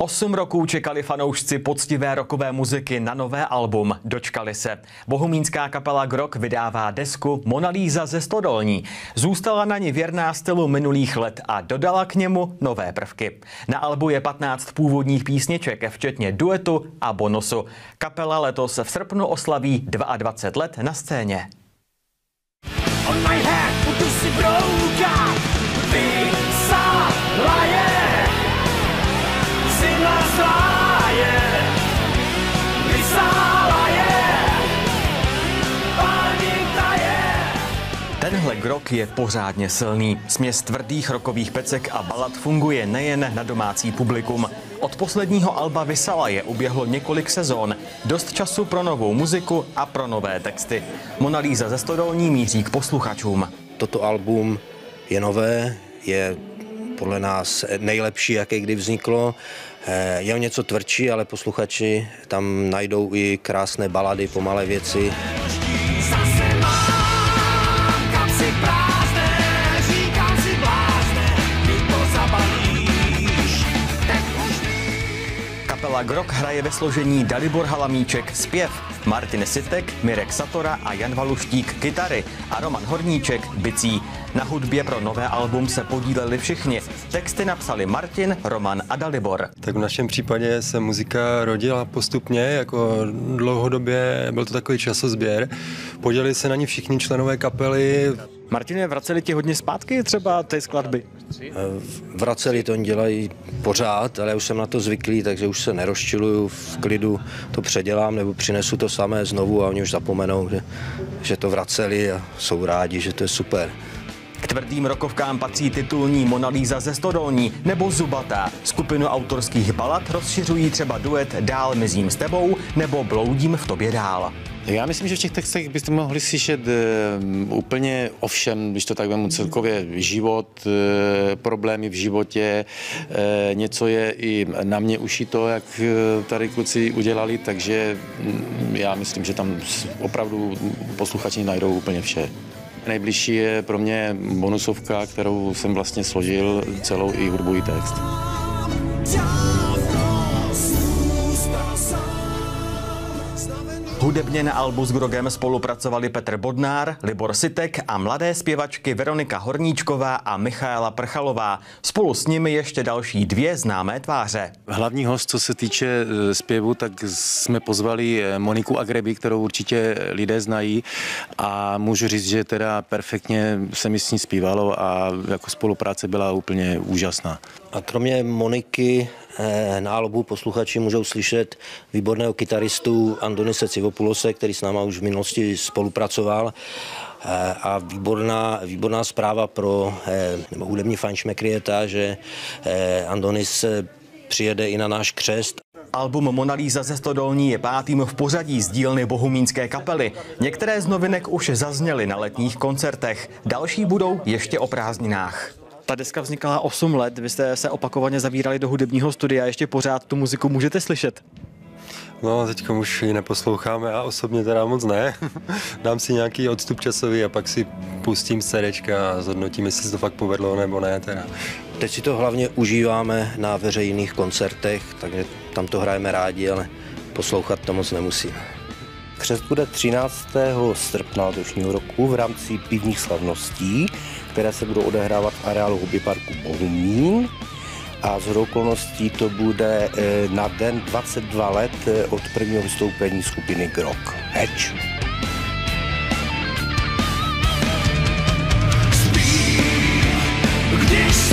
Osm roků čekali fanoušci poctivé rokové muziky na nové album. Dočkali se. Bohumínská kapela Grok vydává desku Monalíza ze Stodolní. Zůstala na ní věrná stylu minulých let a dodala k němu nové prvky. Na albu je 15 původních písniček, včetně duetu a bonusu. Kapela letos v srpnu oslaví 22 let na scéně. On my head, Tenhle grok je pořádně silný. Směs tvrdých rokových pecek a balad funguje nejen na domácí publikum. Od posledního alba Vysala je uběhlo několik sezón. Dost času pro novou muziku a pro nové texty. Monalíza ze Stodolní míří k posluchačům. Toto album je nové, je podle nás nejlepší, jaké kdy vzniklo. Eh, je o něco tvrdší, ale posluchači tam najdou i krásné balady, pomalé věci. Kapela Grok hraje ve složení Dalibor Halamíček zpěv, Martin Sitek, Mirek Satora a Jan Valuštík kytary a Roman Horníček bicí. Na hudbě pro nové album se podíleli všichni. Texty napsali Martin, Roman a Dalibor. Tak v našem případě se muzika rodila postupně, jako dlouhodobě byl to takový časozběr. Podělili se na ní všichni členové kapely. Martine, vraceli ti hodně zpátky třeba ty skladby? Eh, vraceli to, oni dělají pořád, ale já už jsem na to zvyklý, takže už se nerozčiluju, v klidu to předělám nebo přinesu to samé znovu a oni už zapomenou, že, že to vraceli a jsou rádi, že to je super. K tvrdým rokovkám patří titulní Monalíza ze Stodolní nebo Zubatá. Skupinu autorských balad rozšiřují třeba duet Dál mizím s tebou nebo Bloudím v tobě dál. Já myslím, že v těch textech byste mohli slyšet uh, úplně ovšem, když to tak vemu celkově, život, uh, problémy v životě, uh, něco je i na mě ušito, jak tady kluci udělali, takže um, já myslím, že tam opravdu posluchači najdou úplně vše. Nejbližší je pro mě bonusovka, kterou jsem vlastně složil celou i hudbu i text. Hudebně na albu s Grogem spolupracovali Petr Bodnár, Libor Sitek a mladé zpěvačky Veronika Horníčková a Michaela Prchalová. Spolu s nimi ještě další dvě známé tváře. Hlavní host, co se týče e, zpěvu, tak jsme pozvali e, Moniku Agreby, kterou určitě lidé znají a můžu říct, že teda perfektně se mi s ní zpívalo a jako spolupráce byla úplně úžasná. A kromě Moniky Eh, na albu posluchači můžou slyšet výborného kytaristu Andonise Civopulose, který s náma už v minulosti spolupracoval eh, a výborná, výborná zpráva pro eh, nebo hudební fanšmekry je ta, že Andonis přijede i na náš křest. Album Monalíza ze Stodolní je pátým v pořadí z dílny bohumínské kapely. Některé z novinek už zazněly na letních koncertech, další budou ještě o prázdninách. Ta deska vznikala 8 let, vy jste se opakovaně zavírali do hudebního studia, ještě pořád tu muziku můžete slyšet. No, teď už ji neposloucháme a osobně teda moc ne. Dám si nějaký odstup časový a pak si pustím serečka a zhodnotím, jestli se to fakt povedlo nebo ne. Teda. Teď si to hlavně užíváme na veřejných koncertech, takže tam to hrajeme rádi, ale poslouchat to moc nemusíme. Křest bude 13. srpna letošního roku v rámci pivních slavností, které se budou odehrávat v areálu hobby parku Bohumín a z okolností to bude eh, na den 22 let eh, od prvního vystoupení skupiny Grok. Heč. Spí, když.